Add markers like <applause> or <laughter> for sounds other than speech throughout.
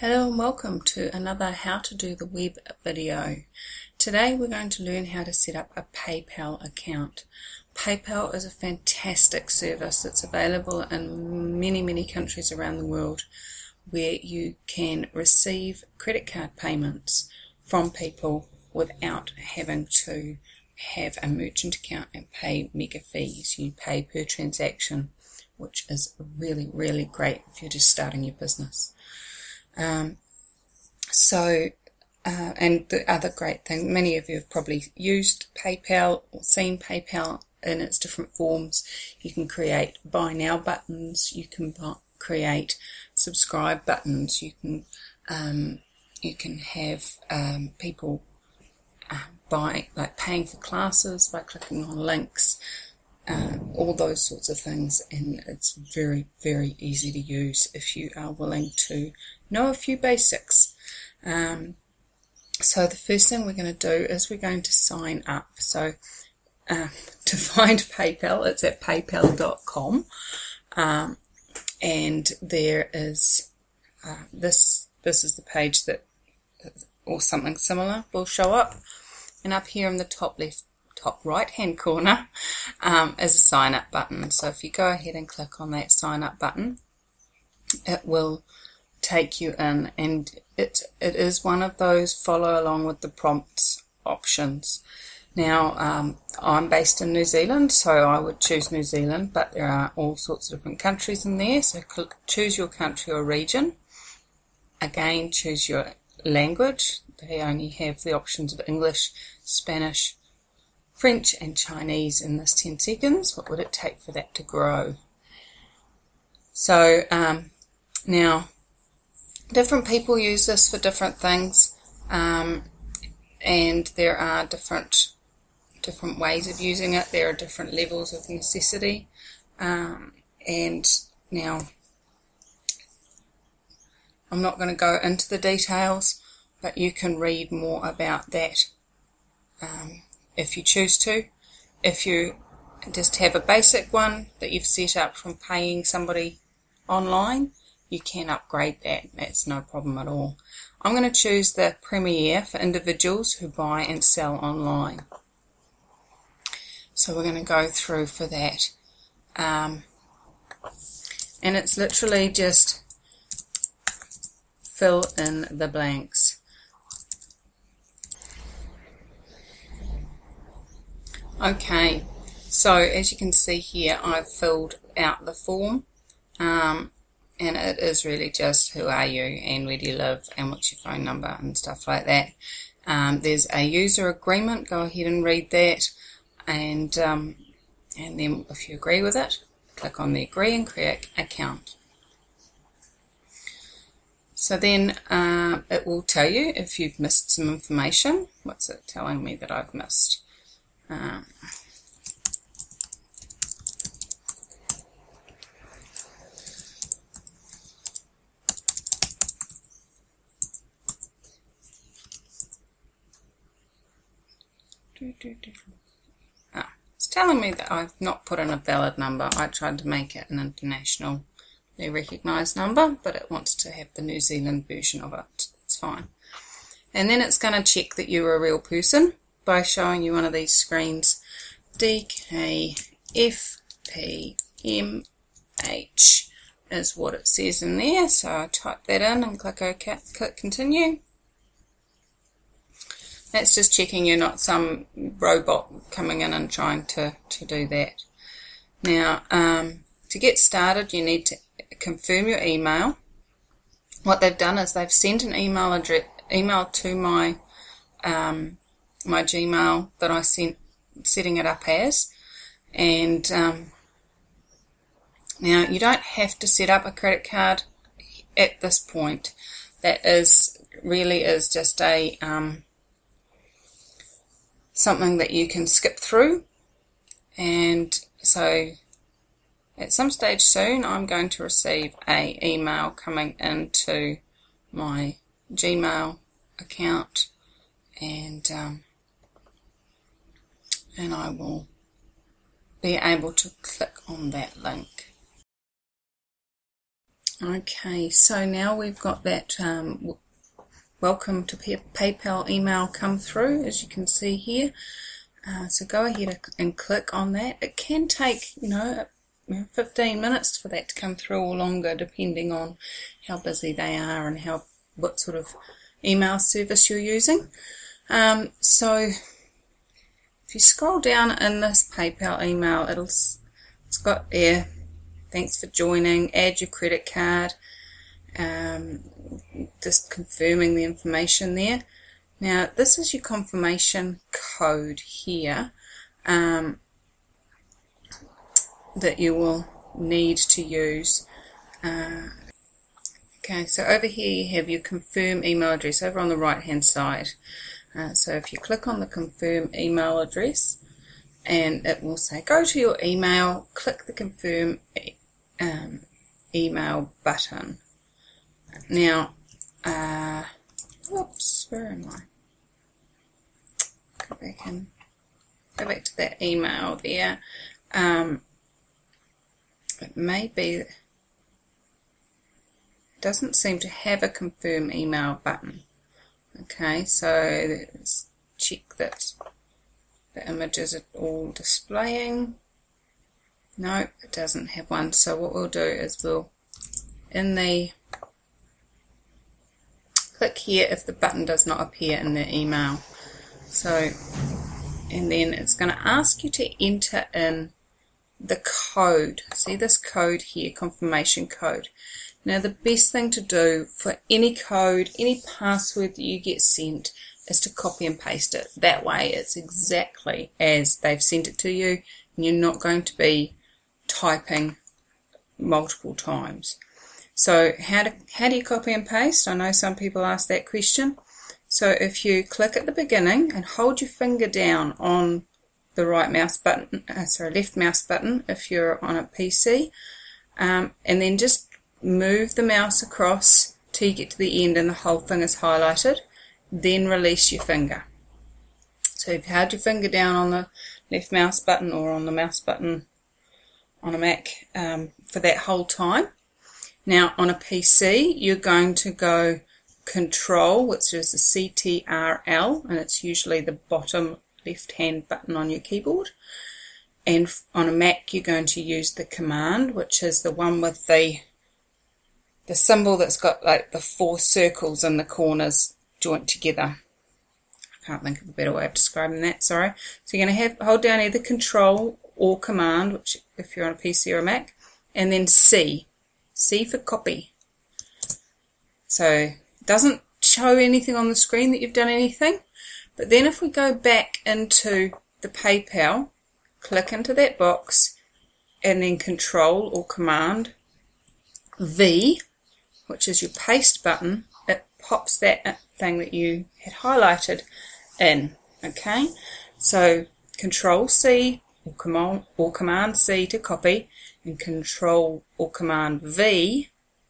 Hello and welcome to another how to do the web video. Today we're going to learn how to set up a PayPal account. PayPal is a fantastic service that's available in many many countries around the world where you can receive credit card payments from people without having to have a merchant account and pay mega fees. You pay per transaction which is really really great if you're just starting your business. Um, so, uh, and the other great thing, many of you have probably used PayPal or seen PayPal in its different forms. You can create buy now buttons, you can buy, create subscribe buttons, you can um, you can have um, people uh, buy like paying for classes by clicking on links um, all those sorts of things, and it's very, very easy to use if you are willing to know a few basics. Um, so the first thing we're going to do is we're going to sign up. So uh, <laughs> to find PayPal, it's at paypal.com, um, and there is uh, this. This is the page that, or something similar, will show up, and up here in the top left top right hand corner um, is a sign up button. So if you go ahead and click on that sign up button, it will take you in and it, it is one of those follow along with the prompts options. Now, um, I'm based in New Zealand, so I would choose New Zealand, but there are all sorts of different countries in there. So choose your country or region. Again, choose your language. They only have the options of English, Spanish, French and Chinese in this 10 seconds. What would it take for that to grow? So um, now, different people use this for different things, um, and there are different different ways of using it. There are different levels of necessity, um, and now I'm not going to go into the details, but you can read more about that um, if you choose to. If you just have a basic one that you've set up from paying somebody online, you can upgrade that. That's no problem at all. I'm going to choose the Premier for individuals who buy and sell online. So we're going to go through for that. Um, and it's literally just fill in the blanks. Okay, so as you can see here, I've filled out the form, um, and it is really just who are you and where do you live and what's your phone number and stuff like that. Um, there's a user agreement. Go ahead and read that, and um, and then if you agree with it, click on the agree and create account. So then uh, it will tell you if you've missed some information. What's it telling me that I've missed? Um, ah, it's telling me that I've not put in a valid number. I tried to make it an internationally recognised number, but it wants to have the New Zealand version of it. It's fine. And then it's going to check that you're a real person by showing you one of these screens. DKFPMH is what it says in there. So I type that in and click OK, click continue. That's just checking you're not some robot coming in and trying to, to do that. Now, um, to get started, you need to confirm your email. What they've done is they've sent an email address, email to my um, my Gmail that I sent setting it up as. And um, now you don't have to set up a credit card at this point. That is really is just a um, something that you can skip through. And so at some stage soon, I'm going to receive a email coming into my Gmail account and um, and I will be able to click on that link. Okay, so now we've got that um, welcome to PayPal email come through, as you can see here. Uh, so go ahead and click on that. It can take, you know, 15 minutes for that to come through or longer, depending on how busy they are and how what sort of email service you're using. Um, so if you scroll down in this PayPal email, it'll it's got there. Thanks for joining. Add your credit card. Um, just confirming the information there. Now, this is your confirmation code here um, that you will need to use. Uh, okay, so over here you have your confirm email address over on the right hand side. Uh, so if you click on the confirm email address, and it will say go to your email, click the confirm um, email button. Now, uh, whoops, where am I? Go back and go back to that email there. Um, it may be, doesn't seem to have a confirm email button. Okay, so let's check that the images are all displaying. No, it doesn't have one. So what we'll do is we'll, in the click here if the button does not appear in the email. So, and then it's going to ask you to enter in the code. See this code here, confirmation code. Now the best thing to do for any code, any password that you get sent is to copy and paste it. That way it's exactly as they've sent it to you and you're not going to be typing multiple times. So how do, how do you copy and paste? I know some people ask that question. So if you click at the beginning and hold your finger down on the right mouse button, uh, sorry, left mouse button if you're on a PC, um, and then just move the mouse across till you get to the end and the whole thing is highlighted, then release your finger. So if you held your finger down on the left mouse button or on the mouse button on a Mac um, for that whole time, now on a PC, you're going to go Control, which is the CTRL, and it's usually the bottom left hand button on your keyboard. And on a Mac, you're going to use the command, which is the one with the the symbol that's got like the four circles in the corners joined together. I can't think of a better way of describing that, sorry. So you're going to have hold down either Control or Command, which if you're on a PC or a Mac, and then C, C for copy. So it doesn't show anything on the screen that you've done anything. But then if we go back into the PayPal, click into that box and then control or command V, which is your paste button, it pops that thing that you had highlighted in. Okay, so control C or command, or command C to copy and Control or Command V,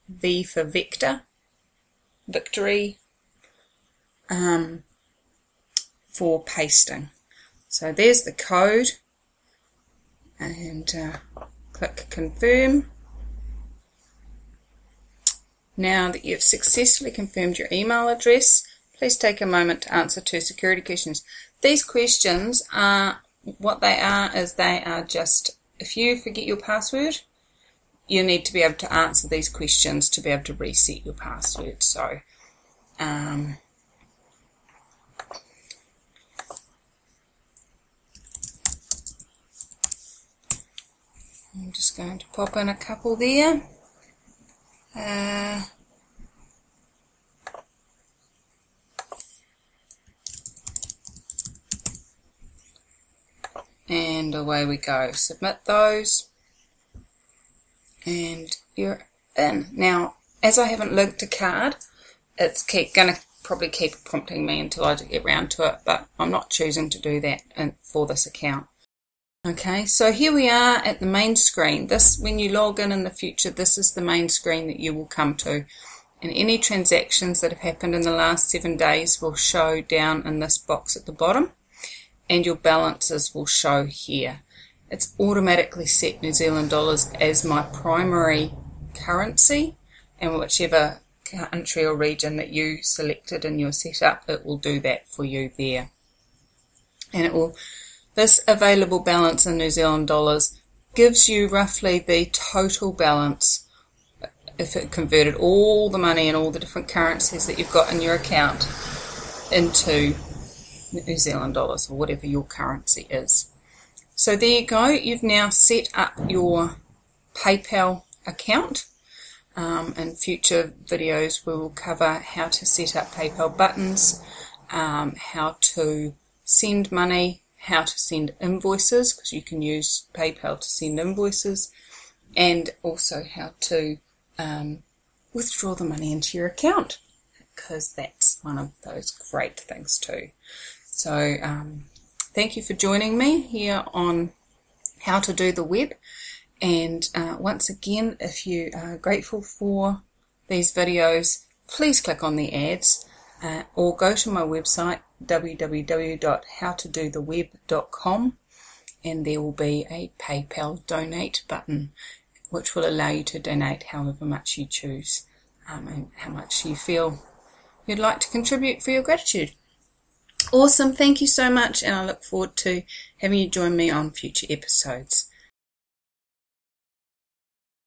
V for vector, Victory, um, for pasting. So there's the code, and uh, click Confirm. Now that you've successfully confirmed your email address, please take a moment to answer two security questions. These questions are what they are is they are just if you forget your password, you need to be able to answer these questions to be able to reset your password. So, um, I'm just going to pop in a couple there. Uh, and away we go. Submit those and you're in. Now, as I haven't linked a card, it's keep going to probably keep prompting me until I get round to it, but I'm not choosing to do that in, for this account. Okay, so here we are at the main screen. This, when you log in in the future, this is the main screen that you will come to. And any transactions that have happened in the last seven days will show down in this box at the bottom and your balances will show here. It's automatically set New Zealand dollars as my primary currency and whichever country or region that you selected in your setup, it will do that for you there. And it will, this available balance in New Zealand dollars gives you roughly the total balance if it converted all the money and all the different currencies that you've got in your account into New Zealand dollars or whatever your currency is. So there you go, you've now set up your PayPal account. Um, in future videos, we will cover how to set up PayPal buttons, um, how to send money, how to send invoices, because you can use PayPal to send invoices, and also how to um, withdraw the money into your account, because that's one of those great things too. So, um, thank you for joining me here on how to do the web. And uh, once again, if you are grateful for these videos, please click on the ads uh, or go to my website www.howtodotheweb.com and there will be a PayPal donate button which will allow you to donate however much you choose um, and how much you feel you'd like to contribute for your gratitude. Awesome, thank you so much, and I look forward to having you join me on future episodes.